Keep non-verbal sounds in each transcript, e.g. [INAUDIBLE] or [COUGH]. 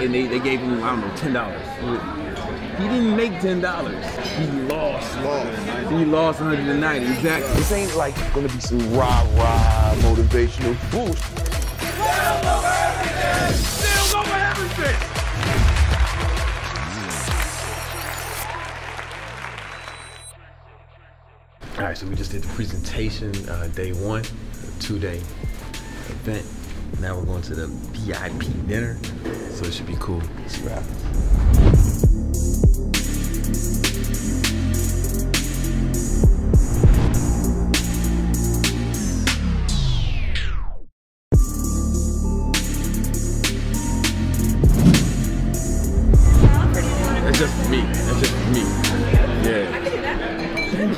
and they, they gave him I don't know ten dollars. He didn't make ten dollars. He lost. Lost. He lost 190. Exactly. This ain't like gonna be some rah rah motivational boost. All right, so we just did the presentation, uh, day one, two day event. Now we're going to the VIP dinner, so it should be cool. See what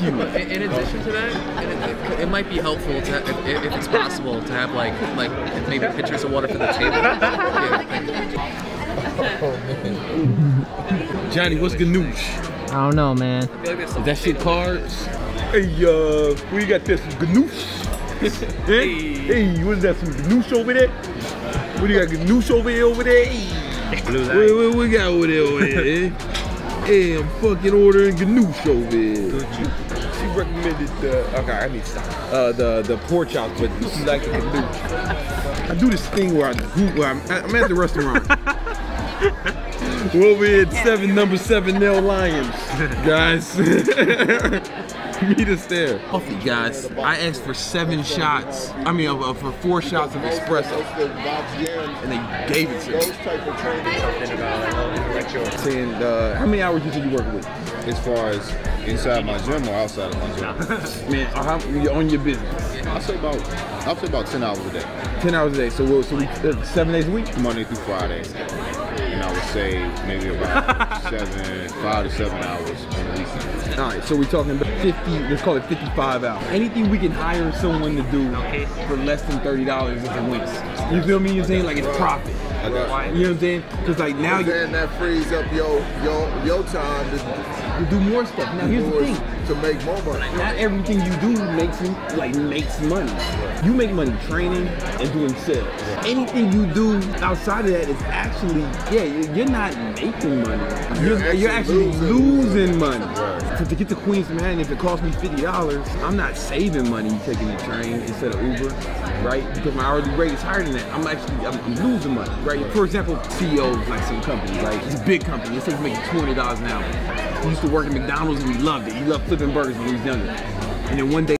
Thank. In, in addition to that, it, it, it might be helpful to, if, if it's possible, to have like like maybe pitchers of water for the table. [LAUGHS] Yeah. Johnny, what's ganoush? I don't know, man. I feel like there's Is some that shit carbs? Hey, uh, we got this ganoush. [LAUGHS] hey. hey, what is that? Some ganoush over there? What do you got? Ganoush over here, over there? Hey. What, what, what we got over there, over there? eh? [LAUGHS] Hey, I'm fucking ordering ganoush over here. She recommended the, okay, I need to stop. Uh, the, the pork chops, but she likes the ganoush. I do this thing where I do, where I'm, I'm at the restaurant. [LAUGHS] We're over here at seven, number seven, Nail Lions, guys. [LAUGHS] Meet us there. Coffee, guys. I asked for seven shots. I mean, uh, for four shots of espresso, and they gave it to me. type of training. Saying, uh, how many hours you think you working with? As far as inside my gym or outside of my gym? [LAUGHS] Man, how, you're on your business. I'll say about I'll say about ten hours a day. Ten hours a day. So, so we uh, seven days a week. Monday through Friday. And I would say maybe about [LAUGHS] seven, five to seven hours on the weekend. All right, so we're talking about 50, let's call it 55 hours. Anything we can hire someone to do for less than $30 is a win. You feel me? You're saying like it's profit. You know what I'm saying? Because like now you Then that frees up your your your time to, do more stuff. Now here's the thing. To make more money. Not everything you do makes you like makes money. You make money training and doing sales. Anything you do outside of that is actually yeah, you- you're not making money. You're, You're you're actually losing losing money. To, to get to Queens Manhattan, if it costs me fifty dollars, I'm not saving money taking the train instead of Uber, right? Because my hourly rate is higher than that. I'm actually I'm, I'm losing money, right? For example, CEOs like some companies, right? It's a big say he's making twenty dollars an hour. He used to work at McDonald's and he loved it. He loved flipping burgers when he was younger. And then one day.